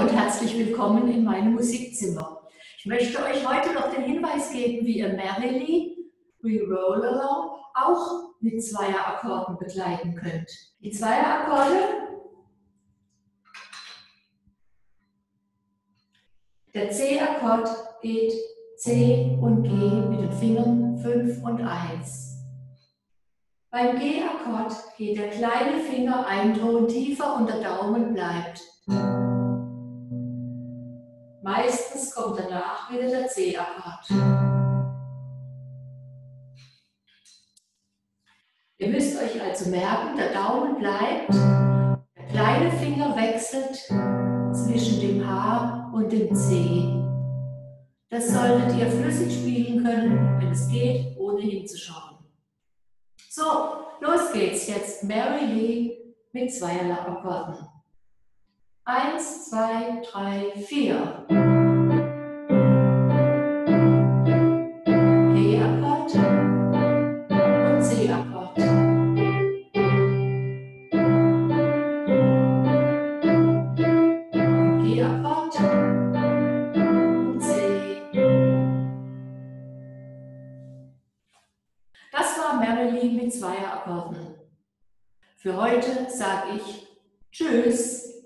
und herzlich willkommen in meinem Musikzimmer. Ich möchte euch heute noch den Hinweis geben, wie ihr Merrily, We Roll Along auch mit Zweierakkorden begleiten könnt. Die Zweierakkorde, der C-Akkord geht C und G mit den Fingern 5 und 1. Beim G-Akkord geht der kleine Finger ein Ton tiefer und der Daumen bleibt. Meistens kommt danach wieder der C-Akkord. Ihr müsst euch also merken, der Daumen bleibt, der kleine Finger wechselt zwischen dem H und dem C. Das solltet ihr flüssig spielen können, wenn es geht, ohne hinzuschauen. So, los geht's jetzt. Mary Lee mit Zweierlappakorden. Eins, zwei, drei, vier. Marilyn mit Zweierakkorden. Für heute sage ich Tschüss.